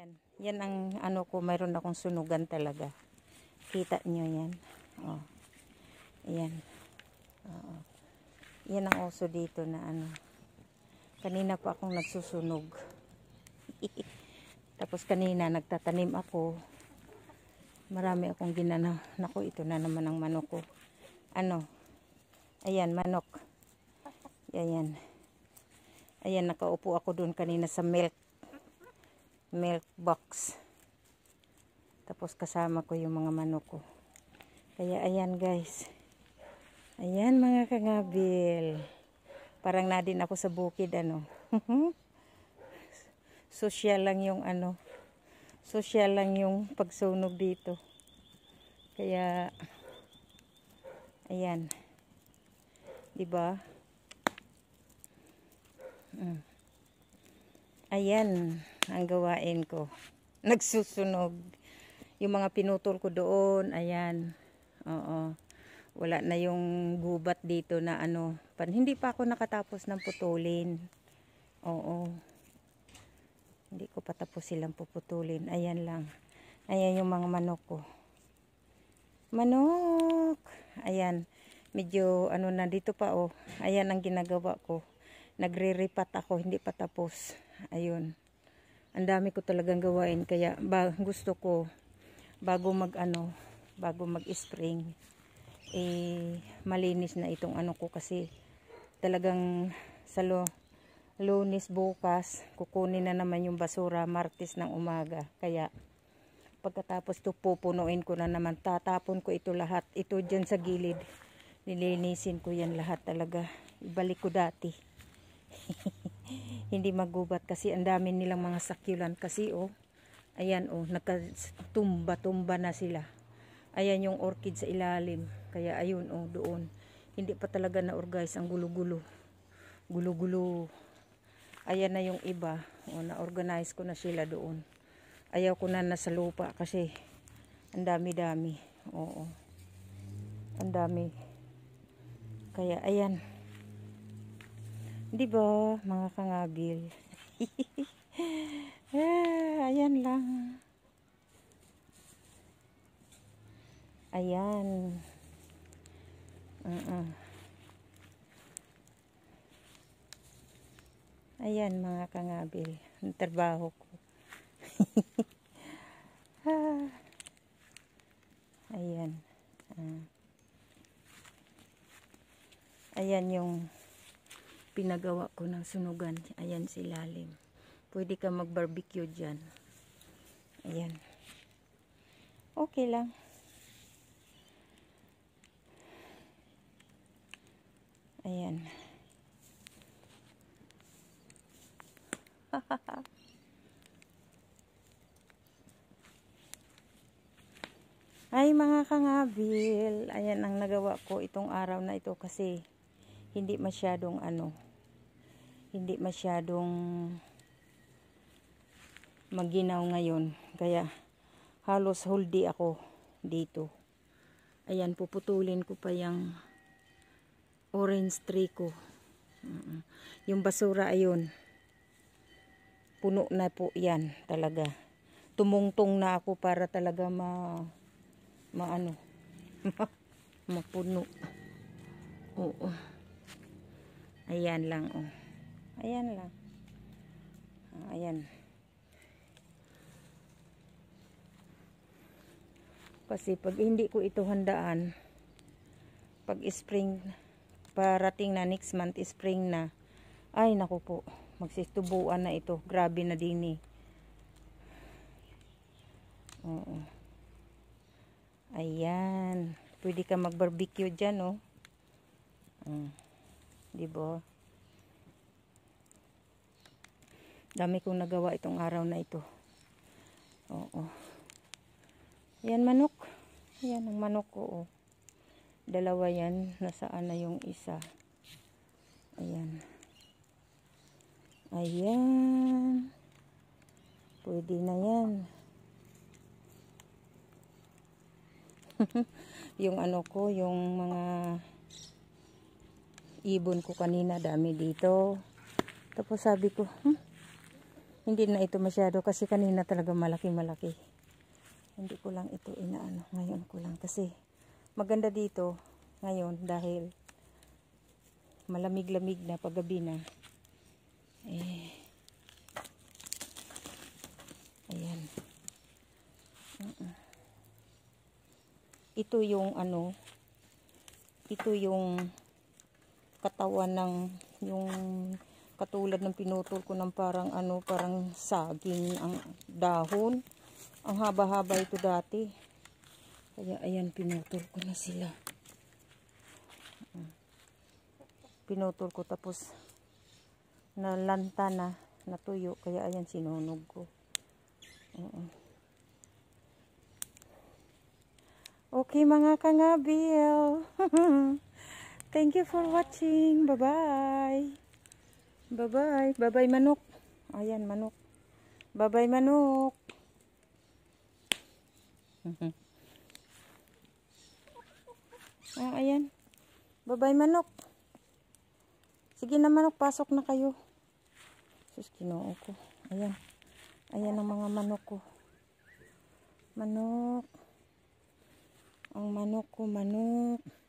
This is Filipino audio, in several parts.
Ayan. Yan ang ano ko, mayroon akong sunugan talaga. Kita nyo yan. Oh. Ayan. Oo. Yan ang oso dito na ano. Kanina pa akong nagsusunog. Tapos kanina nagtatanim ako. Marami akong ginana. Naku, ito na naman ang manok ko. Ano? Ayan, manok. Ayan. Ayan, nakaupo ako doon kanina sa milk milk box. Tapos kasama ko yung mga manok ko. Kaya ayan guys. Ayan mga kangabil. Parang na din ako sa bukid ano. Social lang yung ano. Social lang yung pagsunog dito. Kaya ayan. 'Di ba? Mm. Ayan ang gawain ko. Nagsusunog. Yung mga pinutol ko doon, ayan. Oo. Wala na yung gubat dito na ano. Pan, hindi pa ako nakatapos ng putulin. Oo. Hindi ko pa tapos silang puputulin. Ayan lang. Ayan yung mga manok ko. Manok! Ayan. Medyo ano na dito pa oh. Ayan ang ginagawa ko. Nagre-repat ako. Hindi pa tapos. Ayun ang dami ko talagang gawain kaya ba, gusto ko bago mag ano bago mag spring eh malinis na itong ano ko kasi talagang sa lo, lunis bukas kukunin na naman yung basura martes ng umaga. Kaya pagkatapos to pupunuin ko na naman. Tatapon ko ito lahat. Ito dyan sa gilid. Nilinisin ko yan lahat talaga. Ibalik ko dati hindi magubat kasi ang dami nilang mga sakulan kasi oh. Ayan oh nakatumba-tumba na sila. Ayan yung orchid sa ilalim. Kaya ayun oh doon. Hindi pa talaga na organize ang gulo-gulo. Gulo-gulo. Ayan na yung iba. Oh, na-organize ko na sila doon. Ayaw ko na nasa lupa kasi ang dami-dami. Oo. Ang dami. Kaya ayan Di ba, mga kangabil? ah, ayan lang. Ayan. Uh -uh. Ayan mga kangabil. Ang trabaho ko. ah. Ayan. Uh. Ayan yung pinagawa ko ng sunugan. Ayan si lalim. Pwede ka mag-barbecue dyan. Ayan. Okay lang. Ayan. Ay mga kangabil, ayan ang nagawa ko itong araw na ito kasi hindi masyadong ano hindi masyadong maginaw ngayon. Kaya halos whole day ako dito. Ayan puputulin ko pa yung orange tree ko. Yung basura ayun. Puno na po yan talaga. Tumungtong na ako para talaga ma maano mapuno. Oo. Ayan lang oh Ayan lang. Ah, ayan. Kasi pag hindi ko ito handaan, pag spring, parating na next month, spring na, ay naku po, magsistubuan na ito. Grabe na din eh. Oo. Ayan. Pwede ka mag-barbecue dyan, oh. Uh, di ba? Dami kong nagawa itong araw na ito. Oo. Yan manok. Yan ang manok ko. Oh. Dalawa yan. Nasaan na yung isa. Ayan. Ayan. Pwede na yan. yung ano ko, yung mga ibon ko kanina, dami dito. Tapos sabi ko, hmm, Hindi na ito masyado kasi kanina talaga malaki-malaki. Hindi ko lang ito inaano. Ngayon ko lang kasi maganda dito ngayon dahil malamig-lamig na paggabi na. Eh, ayan. Mm-mm. Ito yung ano, ito yung katawan ng yung katulad ng pinutol ko ng parang ano, parang saging ang dahon. Ang haba-haba ito dati. Kaya ayan, pinutol ko na sila. Pinutol ko tapos nalanta na, natuyo. Kaya ayan, sinunog ko. Oo. Okay mga kangabil. Thank you for watching. Bye-bye. Bye-bye. Bye-bye manok. Ayan, manok. Bye-bye manok. ah, ayan. Bye-bye manok. Sige na manok, pasok na kayo. Sus, kinoo ko. Ayan. Ayan ang mga manok ko. Manok. Ang manok ko, manok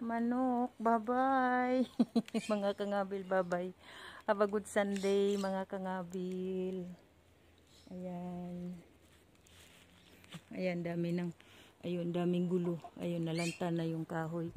manok, bye-bye mga kangabil, bye-bye have a good Sunday mga kangabil. Ayan. Ayan dami ng ayun daming gulo. Ayun nalanta na yung kahoy.